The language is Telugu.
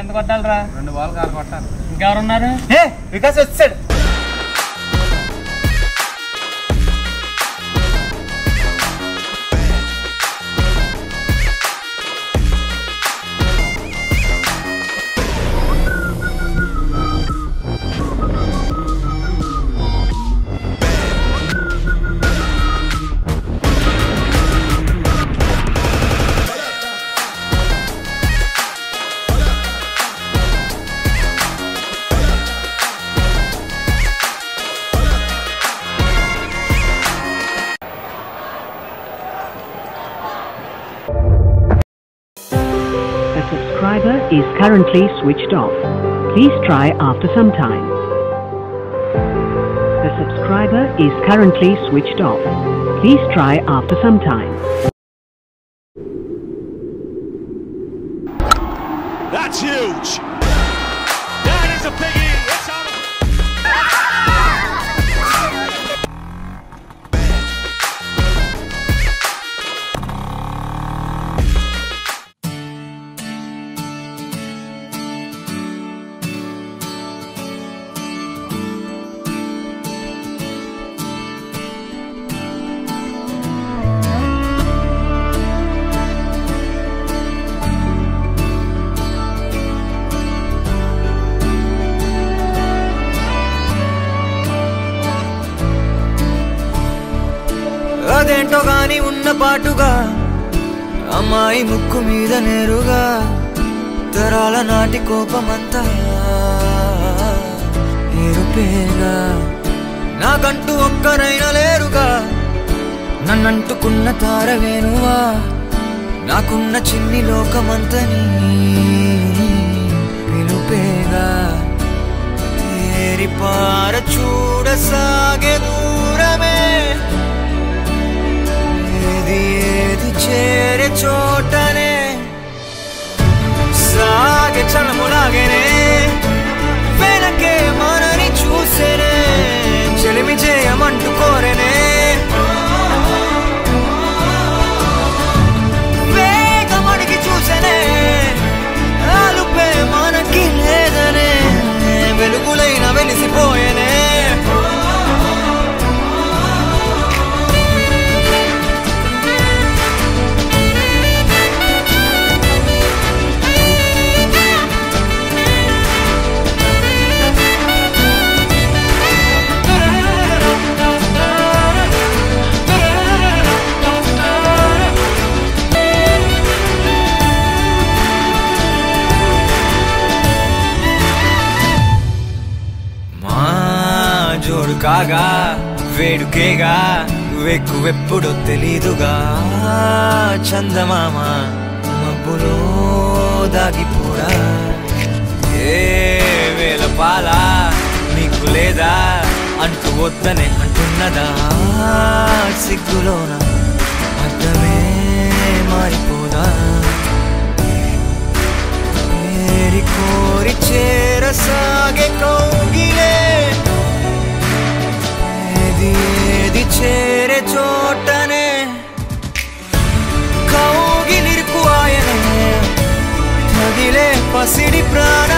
ఎంత కొట్టాలరా? రెండు బాల్ కారు కొట్టాలి. ఇంకెవరున్నారు? ఏ వికాస్ వచ్చాడు subscriber is currently switched off. Please try after some time. The subscriber is currently switched off. Please try after some time. That's huge. That is a biggie. ఉన్నదేంటో గాని ఉన్న పాటుగా అమ్మాయి ముక్కు మీద నేరుగా తరాల నాటి కోపమంతా ఎరుపేగా నాకంటూ ఒక్కరైనా లేరుగా. నన్నంటుకున్న తారవేనువా నాకున్న చిన్ని లోకమంతని పిలుపేగా తేరి పార ಚೋಟನೆ ಸಾಗೆ ಚಣ ಮುಳಾಗೆನೆ కాగా వేడుకేగా వెక్కువెప్పుడో తెలీదుగా. చందమామ మబ్బులో దాగిపోరా ఏ వేల పాల నీకు లేదా అంటూ వద్దనే అంటున్నదా. సిగ్గులోన అర్థమే మారిపోదా. పసిడి ప్రాణ